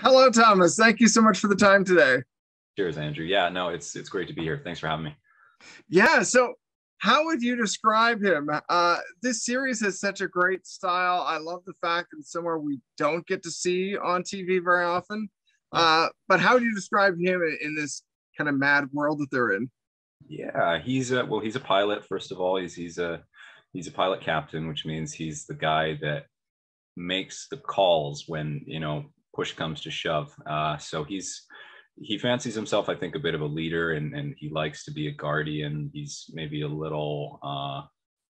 Hello, Thomas. Thank you so much for the time today. Cheers, Andrew. Yeah, no, it's it's great to be here. Thanks for having me. Yeah. So, how would you describe him? Uh, this series has such a great style. I love the fact that it's somewhere we don't get to see on TV very often. Uh, but how would you describe him in this kind of mad world that they're in? Yeah, he's a well, he's a pilot. First of all, he's he's a he's a pilot captain, which means he's the guy that makes the calls when you know push comes to shove. Uh, so he's he fancies himself, I think, a bit of a leader, and and he likes to be a guardian. He's maybe a little. Uh,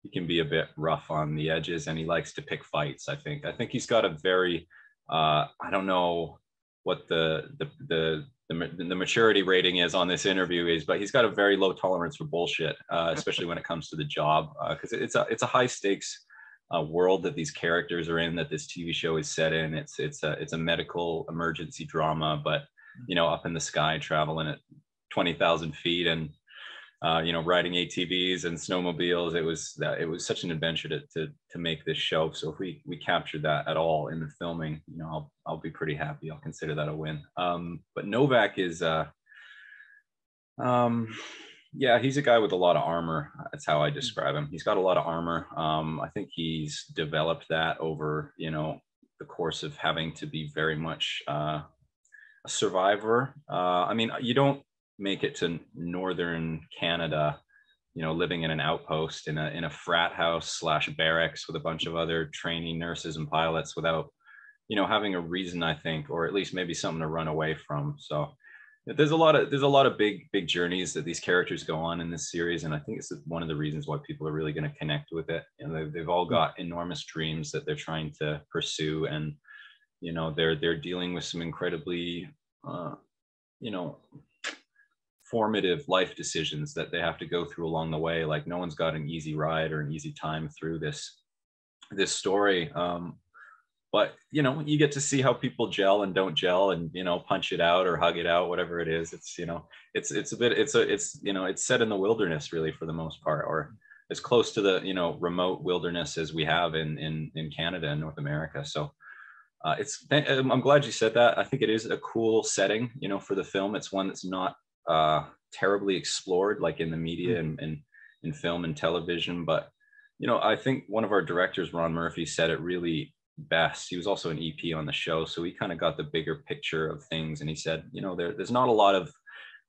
he can be a bit rough on the edges, and he likes to pick fights. I think. I think he's got a very. Uh, I don't know what the the the the, maturity rating is on this interview is, but he's got a very low tolerance for bullshit, uh, especially when it comes to the job, because uh, it's a it's a high stakes uh, world that these characters are in, that this TV show is set in. It's it's a it's a medical emergency drama, but you know, up in the sky, traveling at twenty thousand feet, and uh, you know, riding ATVs and snowmobiles. It was that it was such an adventure to, to to make this show. So if we we captured that at all in the filming, you know, I'll I'll be pretty happy. I'll consider that a win. Um, but Nowak is uh, um, yeah, he's a guy with a lot of armor. That's how I describe him. He's got a lot of armor. Um, I think he's developed that over you know the course of having to be very much uh, a survivor. Uh, I mean, you don't make it to northern Canada, you know, living in an outpost in a in a frat house slash barracks with a bunch of other training nurses and pilots without, you know, having a reason, I think, or at least maybe something to run away from. So there's a lot of there's a lot of big big journeys that these characters go on in this series and i think it's one of the reasons why people are really going to connect with it. And they've, they've all got enormous dreams that they're trying to pursue and you know they're they're dealing with some incredibly uh, you know formative life decisions that they have to go through along the way. Like no one's got an easy ride or an easy time through this this story. Um, but you know you get to see how people gel and don't gel and you know punch it out or hug it out whatever it is it's you know it's it's a bit it's a it's you know it's set in the wilderness really for the most part or as close to the you know remote wilderness as we have in in in canada and north america so uh, it's um, i'm glad you said that i think it is a cool setting you know for the film it's one that's not uh, terribly explored like in the media mm-hmm. and, and in film and television. But you know, I think one of our directors, Ron Murphy, said it really best. He was also an EP on the show, so he kind of got the bigger picture of things. And he said, you know, there, there's not a lot of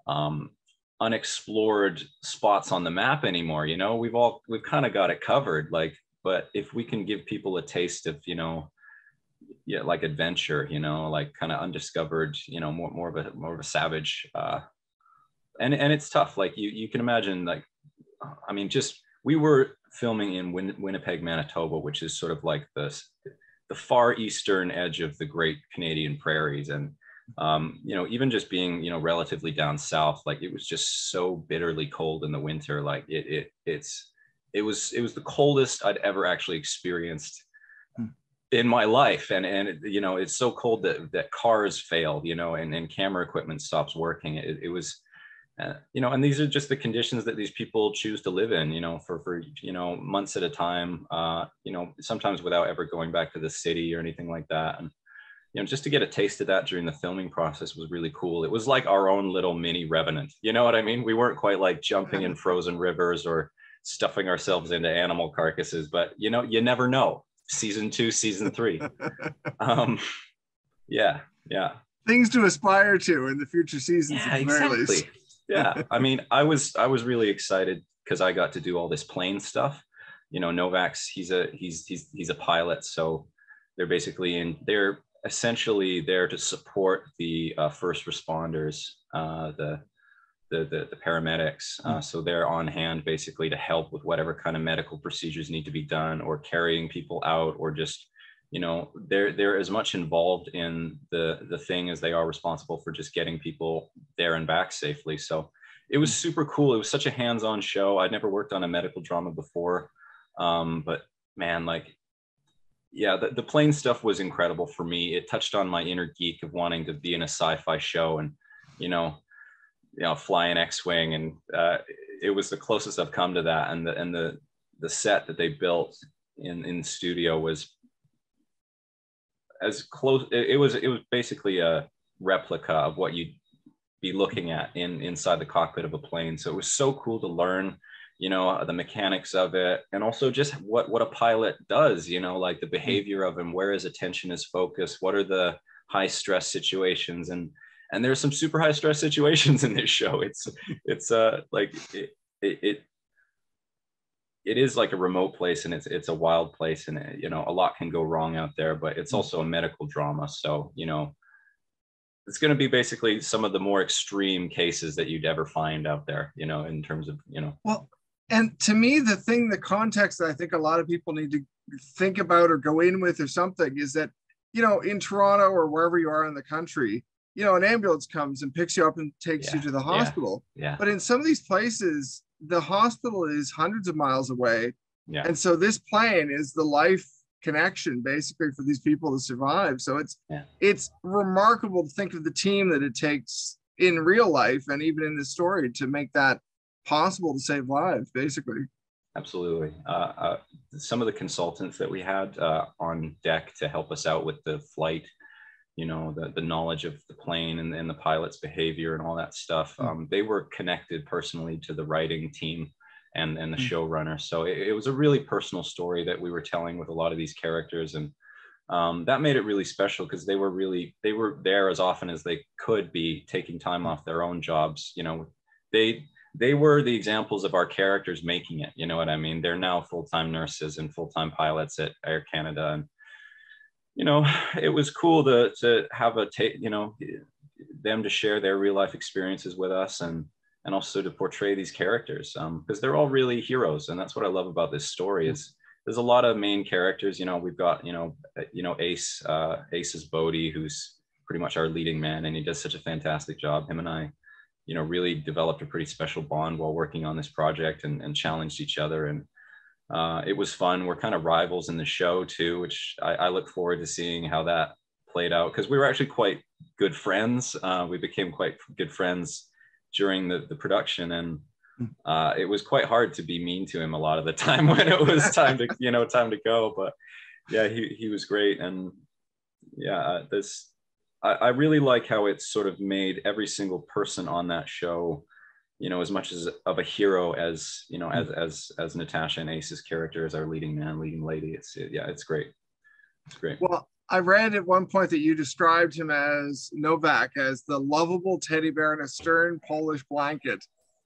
um, unexplored spots on the map anymore. You know, we've all we've kind of got it covered. Like, but if we can give people a taste of, you know, yeah, like adventure, you know, like kind of undiscovered, you know, more more of a more of a savage uh, and and it's tough. Like you you can imagine like I mean just we were filming in Win- Winnipeg, Manitoba, which is sort of like the the far eastern edge of the Great Canadian Prairies, and um, you know even just being you know relatively down south, like it was just so bitterly cold in the winter. Like it it it's it was it was the coldest I'd ever actually experienced hmm. in my life and and you know it's so cold that that cars failed you know and, and camera equipment stops working it, it was uh, you know and these are just the conditions that these people choose to live in you know for for you know months at a time uh, you know sometimes without ever going back to the city or anything like that. And you know just to get a taste of that during the filming process was really cool. It was like our own little mini revenant you know what i mean? We weren't quite like jumping in frozen rivers or stuffing ourselves into animal carcasses but you know you never know. Season two season three. Um yeah yeah. Things to aspire to in the future seasons yeah, exactly yeah i mean i was i was really excited because i got to do all this plane stuff you know nowak's he's a he's he's he's a pilot so they're basically in they're essentially there to support the uh, first responders uh, the, the the the paramedics uh, hmm. so they're on hand basically to help with whatever kind of medical procedures need to be done or carrying people out or just you know they're they're as much involved in the the thing as they are responsible for just getting people there and back safely. So it was hmm. super cool. It was such a hands-on show. I'd never worked on a medical drama before. Um, but man like yeah the, the plane stuff was incredible for me. It touched on my inner geek of wanting to be in a sci-fi show and you know you know fly an x-wing and uh, it was the closest i've come to that. And the and the the set that they built in in studio was as close. It, it was it was basically a replica of what you'd be looking at in inside the cockpit of a plane. So it was so cool to learn you know the mechanics of it and also just what what a pilot does you know like the behavior of him where his attention is focused what are the high stress situations and and there's some super high stress situations in this show it's it's uh like it, it, it it is like a remote place and it's it's a wild place and it, you know a lot can go wrong out there but it's mm. also a medical drama. So you know it's going to be basically some of the more extreme cases that you'd ever find out there you know in terms of you know. Well and to me the thing the context that i think a lot of people need to think about or go in with or something is that you know in toronto or wherever you are in the country you know an ambulance comes and picks you up and takes yeah, you to the hospital. yeah, yeah. But in some of these places the hospital is hundreds of miles away yeah and so this plane is the life connection basically for these people to survive so it's yeah. it's remarkable to think of the team that it takes in real life and even in the story to make that possible to save lives, basically. Absolutely. Uh, uh, some of the consultants that we had uh, on deck to help us out with the flight, you know, the, the knowledge of the plane and, and the pilot's behavior and all that stuff, mm. um, they were connected personally to the writing team and, and the mm. showrunner. So it, it, was a really personal story that we were telling with a lot of these characters. And um, that made it really special because they were really, they were there as often as they could be taking time off their own jobs. You know, they, they were the examples of our characters making it. You know what I mean? They're now full time nurses and full time pilots at Air Canada, and you know, it was cool to to have a take. You know, them to share their real life experiences with us, and and also to portray these characters because um, they're all really heroes, and that's what I love about this story is. There's a lot of main characters, you know. We've got, you know, you know, Ace. Uh, Ace is Bodie, who's pretty much our leading man, and he does such a fantastic job. Him and I you know, really developed a pretty special bond while working on this project and, and challenged each other. And uh, it was fun. We're kind of rivals in the show too, which I, I look forward to seeing how that played out because we were actually quite good friends. Uh, we became quite good friends during the, the production and hmm. uh, it was quite hard to be mean to him a lot of the time when it was time to, you know, time to go. But yeah, he, he was great. And yeah, uh, this, I, I really like how it's sort of made every single person on that show you know as much as of a hero as you know as as as natasha and ace's character as our leading man leading lady it's yeah it's great. It's great. Well i read at one point that you described him as nowak as the lovable teddy bear in a stern polish blanket.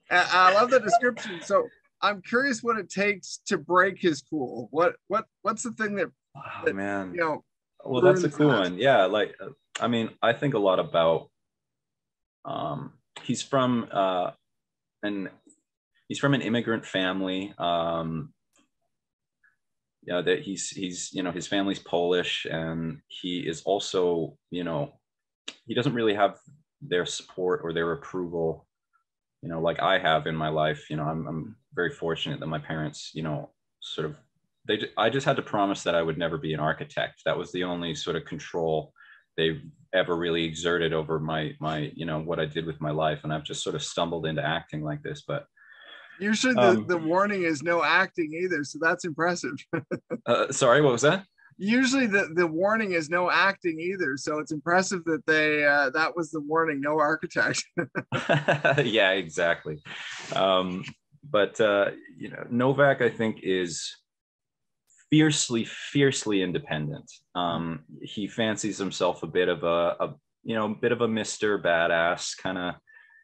And i love the description. So i'm curious what it takes to break his cool. What what what's the thing that, oh, man. you know well that's a cool one. Yeah like I mean, I think a lot about. Um, he's from uh, an he's from an immigrant family. Um, yeah, that he's he's you know his family's Polish, and he is also you know he doesn't really have their support or their approval, you know, like I have in my life. You know, I'm I'm very fortunate that my parents, you know, sort of they I just had to promise that I would never be an architect. That was the only sort of control they've ever really exerted over my my you know what I did with my life, and I've just sort of stumbled into acting like this. But usually the, um, the warning is no acting either, so that's impressive. uh, sorry, what was that? Usually the, the warning is no acting either, so it's impressive that they uh, that was the warning, no architect. yeah, exactly. Um, but uh, you know, Nowak, I think is fiercely, fiercely independent. Um, he fancies himself a bit of a, a you know, a bit of a Mister Badass kind of,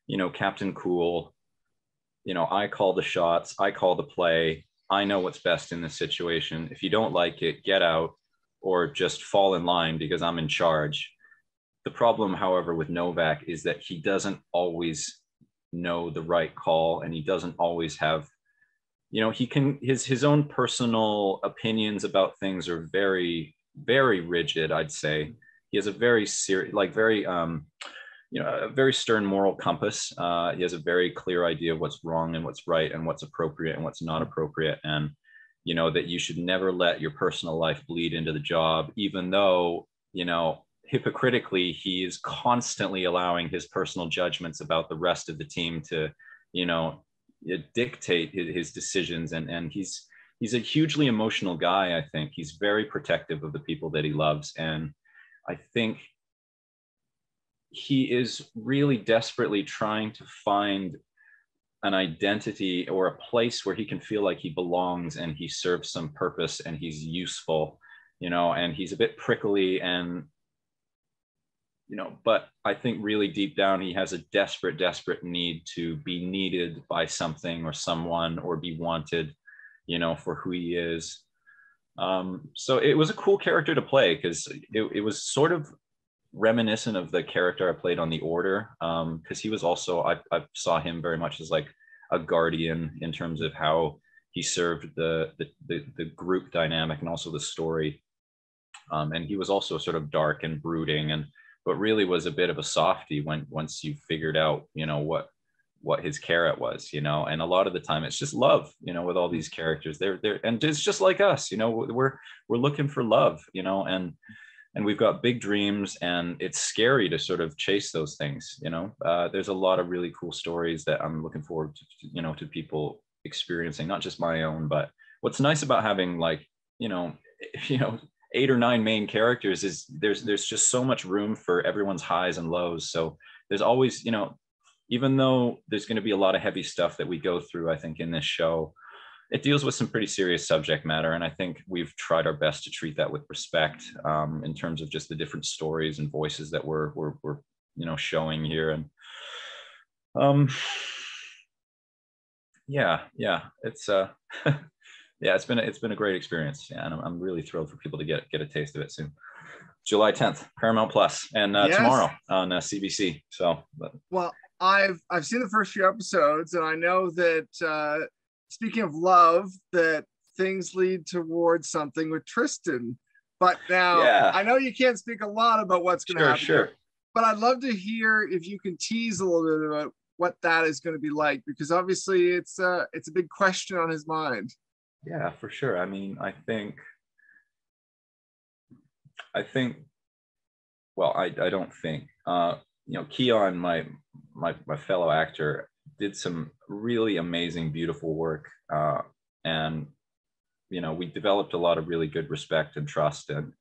you know, Captain Cool. You know, I call the shots, I call the play. I know what's best in this situation. If you don't like it, get out or just fall in line because I'm in charge. The problem, however, with Nowak is that he doesn't always know the right call and he doesn't always have you know he can his his own personal opinions about things are very very rigid i'd say. He has a very serious like very um you know a very stern moral compass. Uh, he has a very clear idea of what's wrong and what's right and what's appropriate and what's not appropriate. And you know that you should never let your personal life bleed into the job even though you know hypocritically he is constantly allowing his personal judgments about the rest of the team to you know dictate his, decisions and and he's he's a hugely emotional guy i think. He's very protective of the people that he loves and I think he is really desperately trying to find an identity or a place where he can feel like he belongs and he serves some purpose and he's useful you know and he's a bit prickly and you know but i think really deep down he has a desperate desperate need to be needed by something or someone or be wanted you know for who he is um, so it was a cool character to play because it, it was sort of reminiscent of the character I played on the Order, because um, he was also I, I saw him very much as like a guardian in terms of how he served the the, the, the group dynamic and also the story. Um, and he was also sort of dark and brooding, and but really was a bit of a softy when once you figured out you know what what his carrot was you know? And a lot of the time it's just love you know with all these characters. They're they're and it's just like us you know? We're we're looking for love you know? And and we've got big dreams and it's scary to sort of chase those things you know? Uh, there's a lot of really cool stories that i'm looking forward to you know to people experiencing not just my own but what's nice about having like you know you know eight or nine main characters is there's there's just so much room for everyone's highs and lows. So there's always you know even though there's going to be a lot of heavy stuff that we go through i think in this show it deals with some pretty serious subject matter. And i think we've tried our best to treat that with respect um, in terms of just the different stories and voices that we're we're, we're you know showing here. And um yeah yeah it's uh yeah it's been a, it's been a great experience yeah, and I'm, I'm really thrilled for people to get get a taste of it soon july 10th paramount plus and uh, yes. tomorrow on uh, cbc so but. well i've i've seen the first few episodes and i know that uh speaking of love, that things lead towards something with Tristan. But now yeah. I know you can't speak a lot about what's going to sure, happen. Sure. But I'd love to hear if you can tease a little bit about what that is going to be like, because obviously it's a it's a big question on his mind. Yeah, for sure. I mean, I think I think well, I, I don't think uh you know, Keon, my my my fellow actor, did some really amazing, beautiful work. Uh, and, you know, we developed a lot of really good respect and trust. And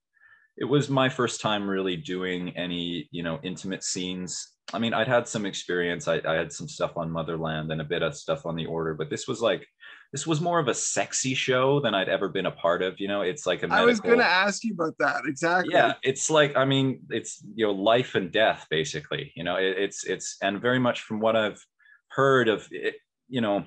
it was my first time really doing any, you know, intimate scenes. I mean, I'd had some experience. I, I had some stuff on Motherland and a bit of stuff on The Order, but this was like, this was more of a sexy show than I'd ever been a part of. You know, it's like a medical, I was going to ask you about that exactly. Yeah, it's like I mean, it's you know, life and death basically. You know, it, it's it's and very much from what I've heard of it, you know,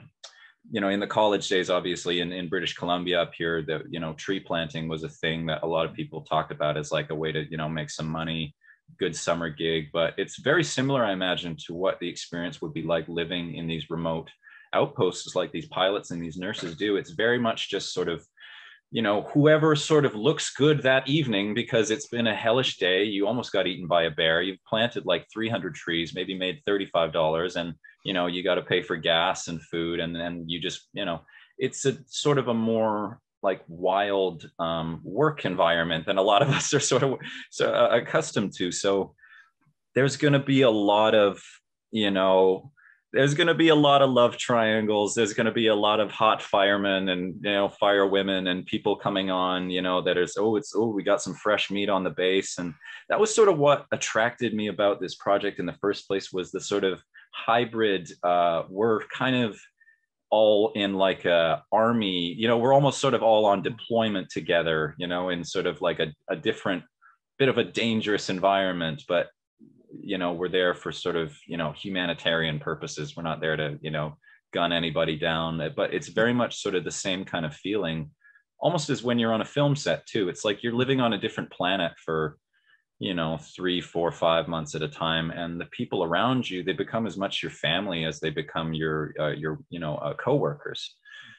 you know, in the college days, obviously in, in British Columbia up here, that, you know, tree planting was a thing that a lot of people talk about as like a way to, you know, make some money, good summer gig. But it's very similar, I imagine, to what the experience would be like living in these remote outposts like these pilots and these nurses do. It's very much just sort of you know, whoever sort of looks good that evening because it's been a hellish day. You almost got eaten by a bear. You've planted like 300 trees, maybe made $35, and you know, you got to pay for gas and food. And then you just, you know, it's a sort of a more like wild um, work environment than a lot of us are sort of so, uh, accustomed to. So there's going to be a lot of, you know, there's going to be a lot of love triangles. There's going to be a lot of hot firemen and you know fire women and people coming on you know that is oh it's oh we got some fresh meat on the base. And that was sort of what attracted me about this project in the first place was the sort of hybrid uh, we're kind of all in like a army you know we're almost sort of all on deployment together you know in sort of like a, a different bit of a dangerous environment. But you know we're there for sort of you know humanitarian purposes. We're not there to you know gun anybody down. But it's very much sort of the same kind of feeling almost as when you're on a film set too. It's like you're living on a different planet for you know three four five months at a time. And the people around you they become as much your family as they become your uh, your you know uh, co-workers.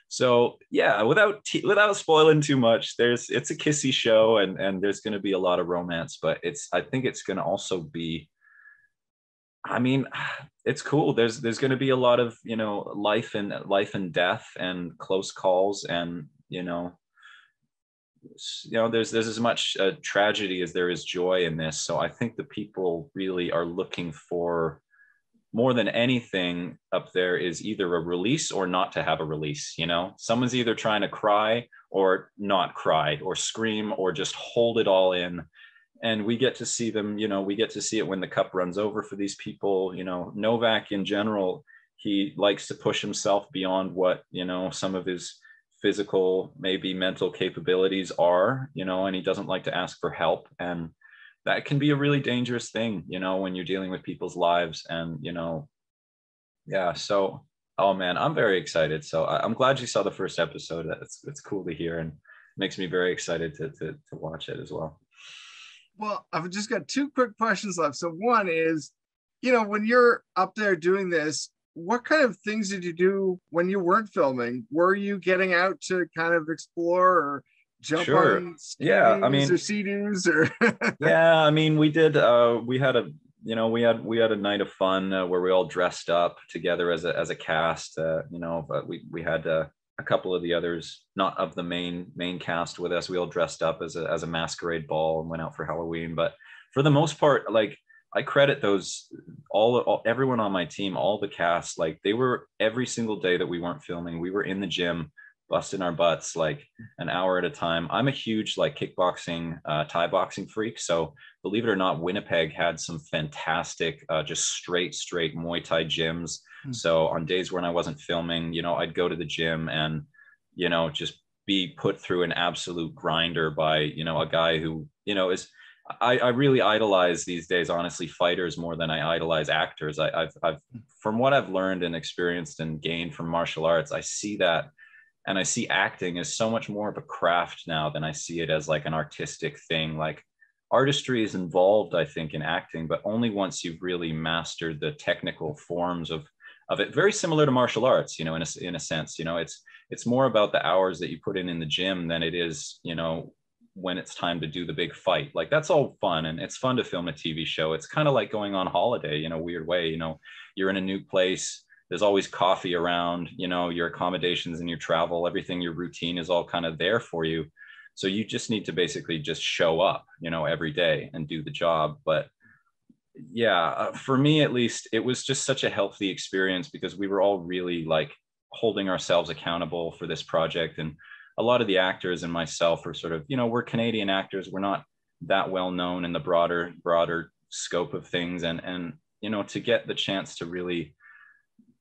So yeah without without spoiling too much there's it's a kissy show and and there's going to be a lot of romance but it's i think it's going to also be I mean, it's cool. There's there's going to be a lot of you know life and life and death and close calls and you know you know there's there's as much uh, tragedy as there is joy in this. So I think the people really are looking for more than anything up there is either a release or not to have a release. You know, someone's either trying to cry or not cry or scream or just hold it all in and we get to see them you know we get to see it when the cup runs over for these people. You know nowak in general he likes to push himself beyond what you know some of his physical maybe mental capabilities are you know and he doesn't like to ask for help. And that can be a really dangerous thing you know when you're dealing with people's lives and you know yeah so oh man i'm very excited. So I, am glad you saw the first episode. It's, it's cool to hear and makes me very excited to, to, to watch it as well well, I've just got two quick questions left. So one is, you know, when you're up there doing this, what kind of things did you do when you weren't filming? Were you getting out to kind of explore or jump sure. on yeah, I mean, or sea-doos or yeah, I mean, we did. Uh, we had a you know we had we had a night of fun uh, where we all dressed up together as a as a cast. Uh, you know, but we we had uh, a couple of the others, not of the main main cast, with us. We all dressed up as a as a masquerade ball and went out for Halloween. But for the most part, like I credit those all, all everyone on my team, all the cast, like they were every single day that we weren't filming, we were in the gym busting our butts like an hour at a time. I'm a huge like kickboxing, uh, Thai boxing freak. So believe it or not, Winnipeg had some fantastic, uh, just straight, straight Muay Thai gyms Hmm. So on days when I wasn't filming, you know, I'd go to the gym and, you know, just be put through an absolute grinder by, you know, a guy who, you know, is I, I really idolize these days, honestly, fighters more than I idolize actors. I, I've, I've, from what I've learned and experienced and gained from martial arts, I see that and I see acting as so much more of a craft now than I see it as like an artistic thing. Like artistry is involved, I think, in acting, but only once you've really mastered the technical forms of of it. Very similar to martial arts you know in a, in a sense you know it's it's more about the hours that you put in in the gym than it is you know when it's time to do the big fight. Like that's all fun and it's fun to film a tv show. It's kind of like going on holiday in a weird way you know you're in a new place there's always coffee around you know your accommodations and your travel everything your routine is all kind of there for you so you just need to basically just show up you know every day and do the job but yeah, uh, for me at least, it was just such a healthy experience because we were all really like holding ourselves accountable for this project. And a lot of the actors and myself are sort of, you know, we're Canadian actors. We're not that well known in the broader, broader scope of things. And, and, you know, to get the chance to really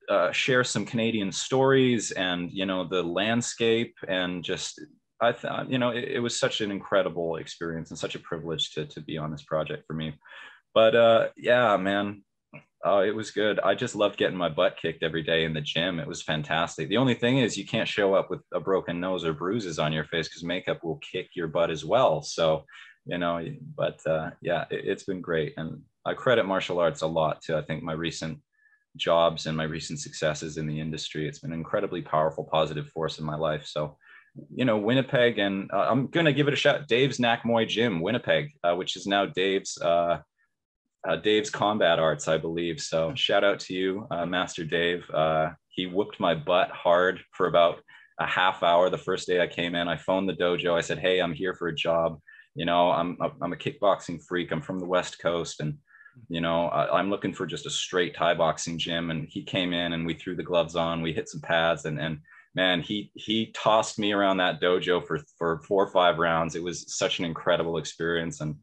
uh, share some Canadian stories and, you know, the landscape and just, I thought, you know, it, it was such an incredible experience and such a privilege to, to be on this project for me but uh, yeah, man, oh, it was good. I just loved getting my butt kicked every day in the gym. It was fantastic. The only thing is, you can't show up with a broken nose or bruises on your face because makeup will kick your butt as well. So, you know, but uh, yeah, it, it's been great. And I credit martial arts a lot to, I think, my recent jobs and my recent successes in the industry. It's been an incredibly powerful, positive force in my life. So, you know, Winnipeg, and uh, I'm going to give it a shot. Dave's Nak Muay Gym, Winnipeg, uh, which is now Dave's uh, uh, Dave's Combat Arts, I believe. So shout out to you, uh, Master Dave. Uh, he whooped my butt hard for about a half hour the first day I came in. I phoned the dojo. I said, "Hey, I'm here for a job. You know, I'm I'm a kickboxing freak. I'm from the West Coast, and you know, I, am looking for just a straight Thai boxing gym." And he came in, and we threw the gloves on. We hit some pads, and and man, he he tossed me around that dojo for for four or five rounds. It was such an incredible experience, and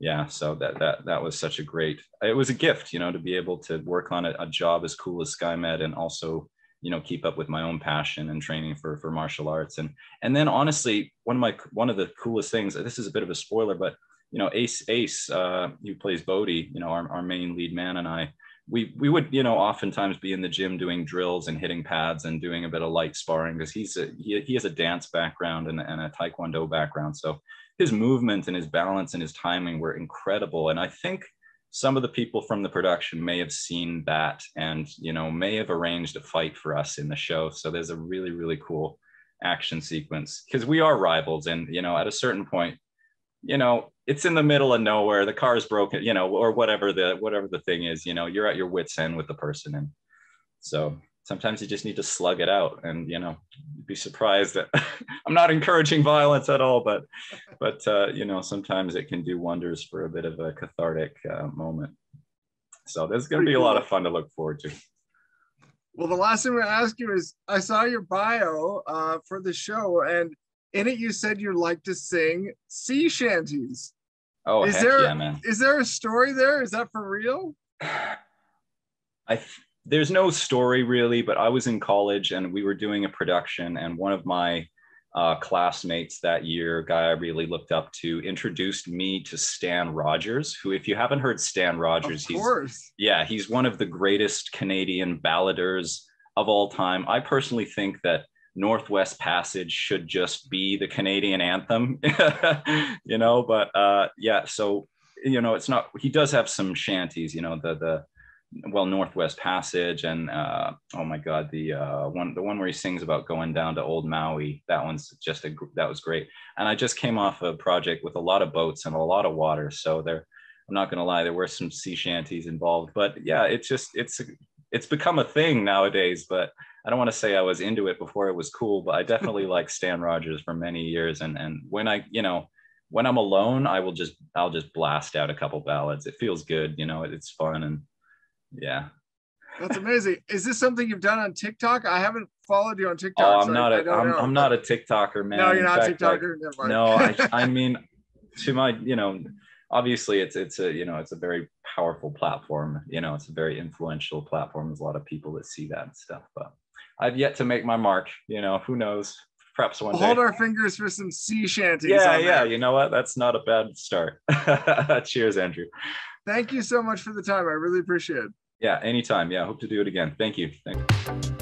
yeah so that that that was such a great it was a gift you know to be able to work on a, a, job as cool as skymed and also you know keep up with my own passion and training for for martial arts and and then honestly one of my one of the coolest things this is a bit of a spoiler but you know ace ace uh who plays bodie you know our, our main lead man and i we we would you know oftentimes be in the gym doing drills and hitting pads and doing a bit of light sparring because he's a he, he has a dance background and, and a taekwondo background so his movement and his balance and his timing were incredible. And I think some of the people from the production may have seen that and you know may have arranged a fight for us in the show. So there's a really really cool action sequence because we are rivals, and you know at a certain point, you know it's in the middle of nowhere. The car is broken, you know, or whatever the whatever the thing is. You know, you're at your wits end with the person, and so sometimes you just need to slug it out and you know be surprised that i'm not encouraging violence at all but but uh, you know sometimes it can do wonders for a bit of a cathartic uh, moment so there's going to be a lot of fun to look forward to well the last thing i'm going to ask you is i saw your bio uh, for the show and in it you said you like to sing sea shanties Oh, is heck there yeah, man. is there a story there? Is that for real? I there's no story really, but I was in college and we were doing a production, and one of my uh, classmates that year, guy I really looked up to, introduced me to Stan Rogers. Who, if you haven't heard Stan Rogers, of he's yeah, he's one of the greatest Canadian balladers of all time. I personally think that Northwest Passage should just be the Canadian anthem, you know. But uh, yeah, so you know, it's not. He does have some shanties, you know, the the well Northwest Passage and uh, oh my God, the uh, one the one where he sings about going down to Old Maui. That one's just a that was great. And I just came off a project with a lot of boats and a lot of water, so there. I'm not gonna lie, there were some sea shanties involved, but yeah, it's just it's it's become a thing nowadays. But I don't want to say I was into it before it was cool, but I definitely like Stan Rogers for many years. And and when I you know when I'm alone, I will just I'll just blast out a couple ballads. It feels good, you know. It's fun and yeah. That's amazing. Is this something you've done on TikTok? I haven't followed you on TikTok. Oh, I'm so not I- a I'm. I'm not a TikToker, man. No, you're In not fact, TikToker. No, I, I mean, to my, you know, obviously it's it's a you know it's a very powerful platform. You know, it's a very influential platform. There's a lot of people that see that and stuff. But I've yet to make my mark. You know, who knows? Perhaps one Hold day. our fingers for some sea shanties. yeah, yeah. You know what? That's not a bad start. Cheers, Andrew. Thank you so much for the time. I really appreciate it. Yeah, anytime. Yeah, hope to do it again. Thank you. Thank you.